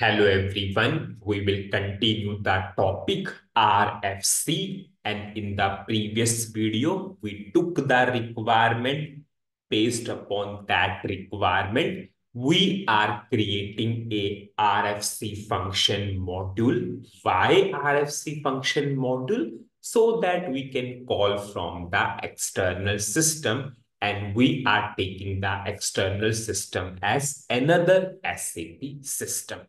Hello everyone, we will continue the topic RFC and in the previous video, we took the requirement based upon that requirement. We are creating a RFC function module. Why RFC function module? So that we can call from the external system and we are taking the external system as another SAP system.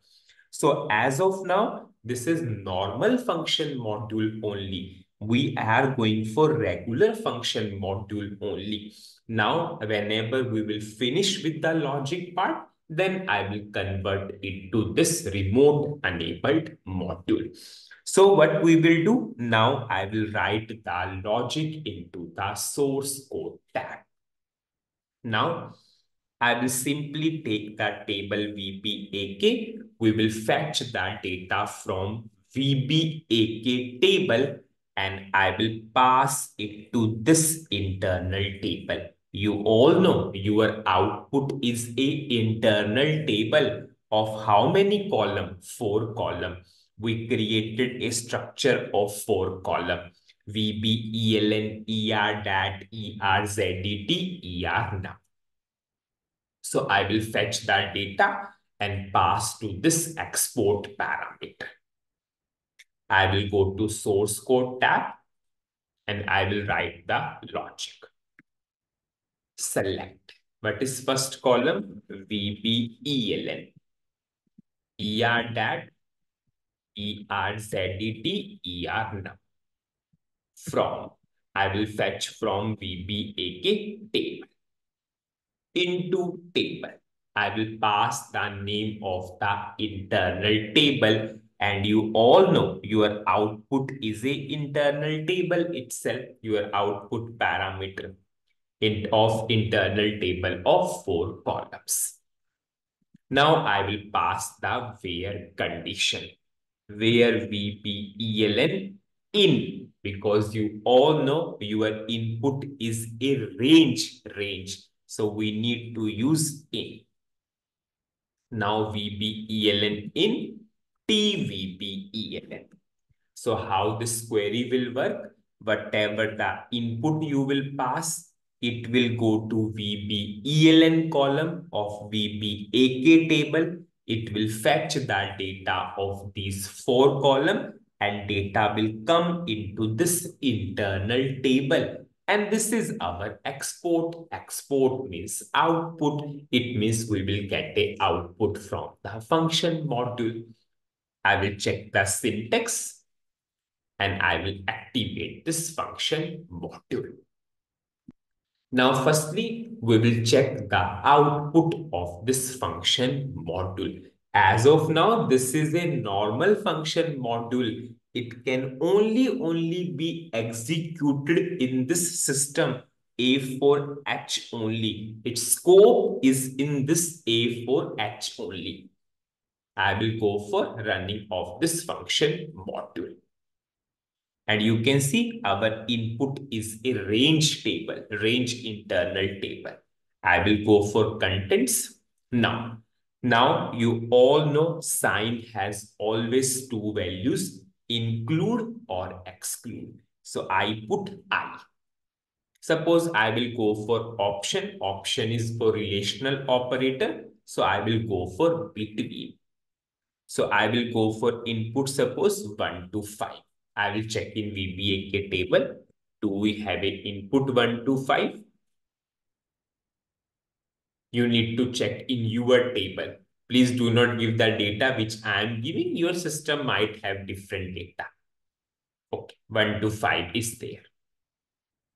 So as of now, this is normal function module only. We are going for regular function module only. Now, whenever we will finish with the logic part, then I will convert it to this remote enabled module. So what we will do now, I will write the logic into the source code tab. Now, I will simply take the table VBAK. We will fetch the data from VBAK table and I will pass it to this internal table. You all know your output is a internal table of how many column? Four column. We created a structure of four column. VB, ELN, ER, DAT, ER, ZDT, ER now. So I will fetch that data and pass to this export parameter. I will go to source code tab and I will write the logic. Select. What is first column? VBELN. ER dat, ER ER now. From. I will fetch from VBAK table into table. I will pass the name of the internal table and you all know your output is a internal table itself, your output parameter in, of internal table of four columns. Now I will pass the where condition, where VBELN in, because you all know your input is a range, range. So we need to use in. Now VBELN in TVBELN. So how this query will work? Whatever the input you will pass, it will go to VBELN column of VBAK table. It will fetch the data of these four column and data will come into this internal table and this is our export. Export means output. It means we will get the output from the function module. I will check the syntax and I will activate this function module. Now, firstly, we will check the output of this function module. As of now, this is a normal function module it can only only be executed in this system A4H only. Its scope is in this A4H only. I will go for running of this function module. And you can see our input is a range table, range internal table. I will go for contents. Now, now you all know sign has always two values include or exclude. So I put I. Suppose I will go for option. Option is for relational operator. So I will go for between. So I will go for input, suppose 1 to 5. I will check in VBAK table. Do we have an input 1 to 5? You need to check in your table. Please do not give the data which I am giving. Your system might have different data. Okay, 1 to 5 is there.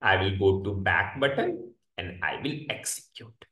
I will go to back button and I will execute.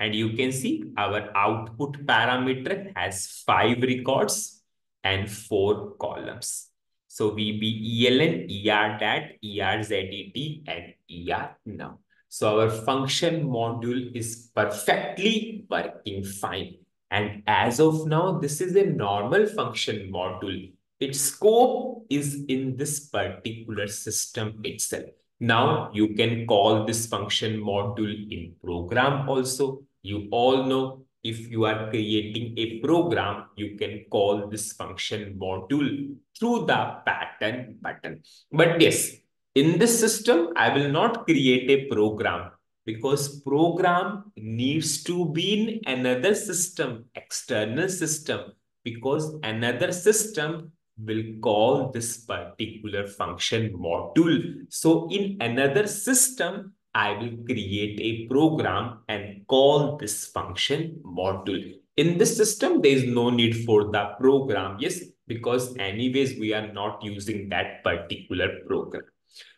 And you can see our output parameter has five records and four columns. So we be VBELN, ER ERZET, and ER now. So our function module is perfectly working fine. And as of now, this is a normal function module. Its scope is in this particular system itself. Now you can call this function module in program also. You all know if you are creating a program, you can call this function module through the pattern button. But yes, in this system, I will not create a program because program needs to be in another system, external system, because another system will call this particular function module. So in another system, I will create a program and call this function module. In this system, there is no need for the program. Yes, because anyways, we are not using that particular program.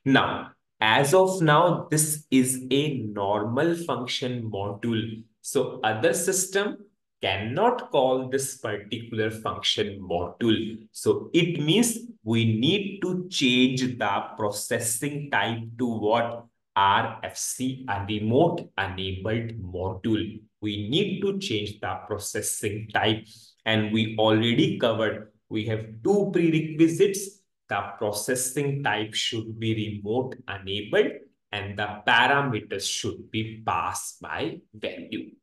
Now, as of now, this is a normal function module. So other system cannot call this particular function module. So it means we need to change the processing type to what RFC, a remote enabled module. We need to change the processing type. And we already covered, we have two prerequisites. The processing type should be remote enabled and the parameters should be passed by value.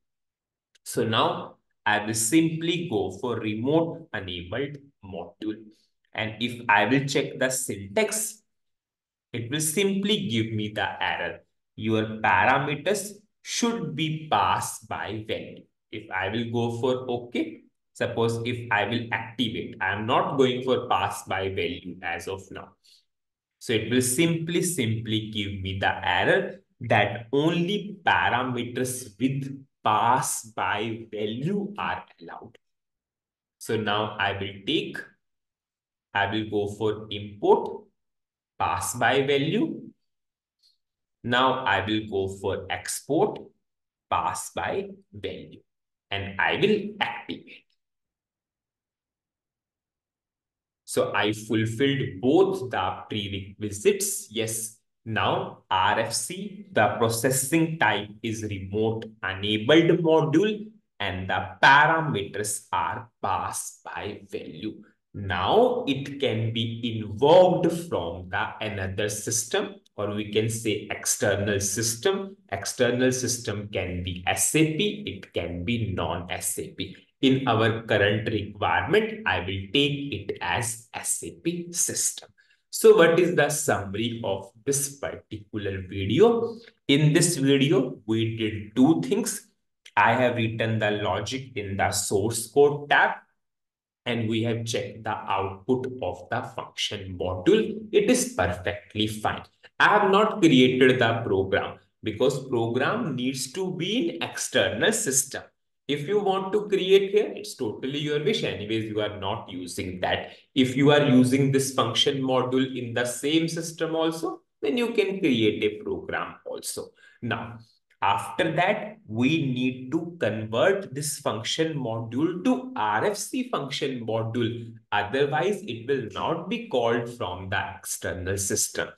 So now I will simply go for remote enabled module. And if I will check the syntax, it will simply give me the error. Your parameters should be passed by value. If I will go for OK, suppose if I will activate, I am not going for pass by value as of now. So it will simply, simply give me the error that only parameters with pass by value are allowed. So now I will take, I will go for import pass by value. Now I will go for export pass by value and I will activate. So I fulfilled both the prerequisites. Yes, now RFC, the processing type is remote enabled module and the parameters are passed by value. Now it can be invoked from the another system or we can say external system. External system can be SAP, it can be non-SAP. In our current requirement, I will take it as SAP system. So what is the summary of this particular video? In this video, we did two things. I have written the logic in the source code tab and we have checked the output of the function module, it is perfectly fine. I have not created the program because program needs to be in external system. If you want to create here, it's totally your wish. Anyways, you are not using that. If you are using this function module in the same system also, then you can create a program also. Now, after that, we need to convert this function module to RFC function module. Otherwise, it will not be called from the external system.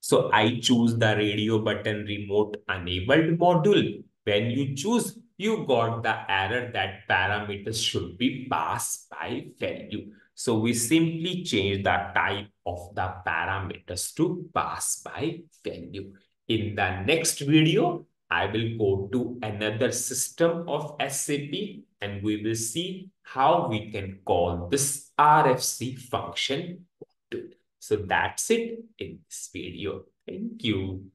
So I choose the radio button remote enabled module. When you choose, you got the error that parameters should be passed by value. So we simply change the type of the parameters to pass by value. In the next video, I will go to another system of SAP and we will see how we can call this RFC function. So that's it in this video. Thank you.